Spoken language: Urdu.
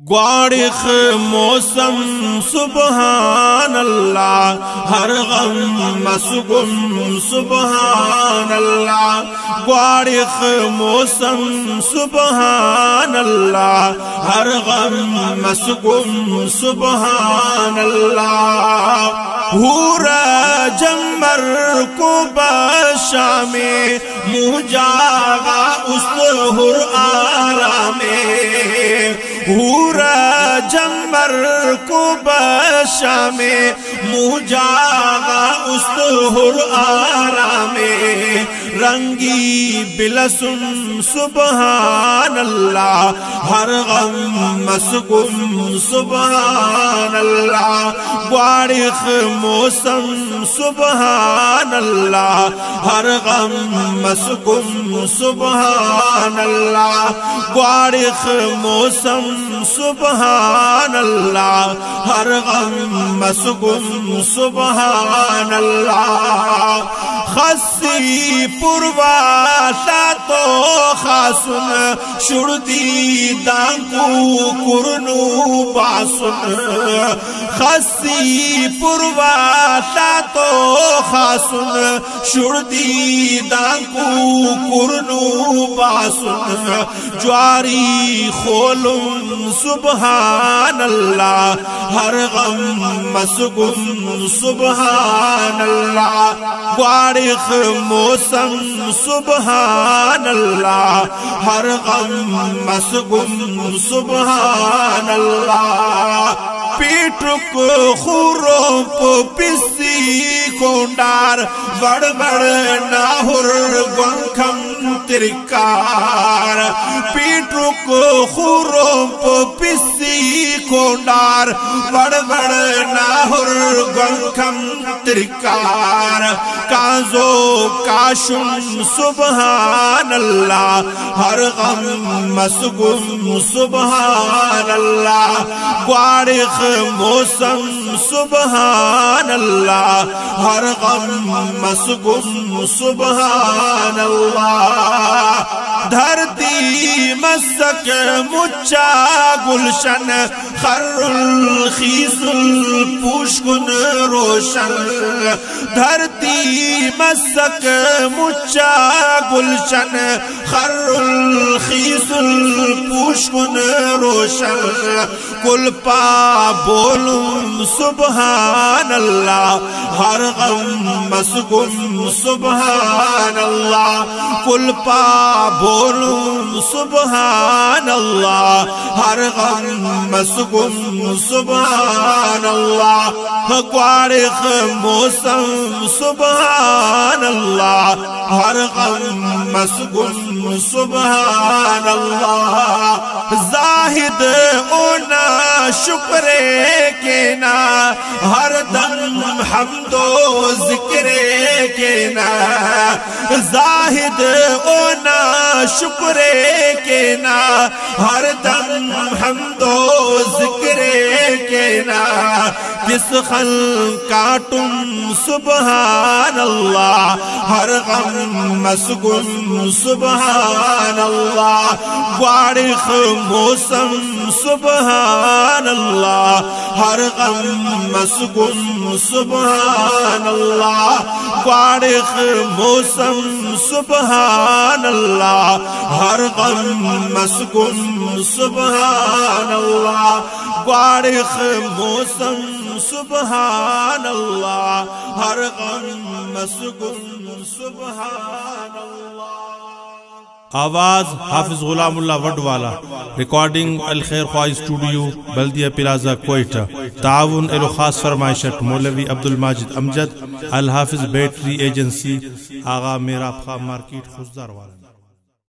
گواڑخ موسم سبحان اللہ ہر غم مسگم سبحان اللہ گواڑخ موسم سبحان اللہ ہر غم مسگم سبحان اللہ ہور جمر کو بشام مجاغا پورا جمر کو بشام مجاغا اس ہر آرام رنگی بلسن سبحان اللہ۔ ہر غم مسگم سبحان اللہ۔ گواڑخ موسم، سبحان اللہ۔ ہر غم مسگم سبحان اللہ۔ گواڑخ موسم، سبحان اللہ۔ ہر غم مسگم سبحان اللہ۔ خسی پروا تو خاسن شردی دانکو کرنو باسن خسی پروا تو خاسن شردی دانکو کرنو باسن جواری خولم سبحان اللہ ہر غم مسگم سبحان اللہ س موسم سبحان اللہ ہر غم صبح سبحان اللہ. پیٹھ کو خورو پپسی کھنڈار بڑھڑ نہ ہڑ وکھم تیر کار پیٹھ کو خورو کونڈار بڑ بڑ ناہر گنکھم ترکار کازو کاشم سبحان اللہ ہر غم مسگم سبحان اللہ گواڑخ موسم سبحان اللہ ہر غم مسگم سبحان اللہ دھرتی مسک مچا گلشن خر الخیس الپوشکن روشن۔ دھرتی مسک مچا گلشن خر الخیس الپوشکن روشن۔ کل پا بولم سبحان اللہ۔ ہر غم مسگم سبحان اللہ۔ کل پا بولم سبحان الله هر غم مسقم سبحان الله فقوار موسم سبحان الله هر غم مسقم سبحان الله زاہد اونا شکر کے نا ہر دم حمد و ذکر کے نا۔ زاہد اونا شکر کے نا ہر دم حمد و کس خل کاٹم سبحان اللہ ہر غم مسگم سبحان اللہ گواڑخ موسم سبحان اللہ ہر غم مسگم سبحان اللہ گواڑخ موسم سبحان اللہ ہر غم مسگم سبحان اللہ گواڑخ موسم سبحان اللہ ہر غم مسگم سبحان اللہ آواز حافظ غلام اللہ وڈوالا ریکارڈنگ الخیر خواہ اسٹوڈیو بلدیہ پلازا، کوئٹہ۔ تعاون الو خاص فرمائشت مولوی عبد الماجد امجد، الحافظ بیٹری ایجنسی، آغا میرا خواہ مارکیٹ خوزدار والا۔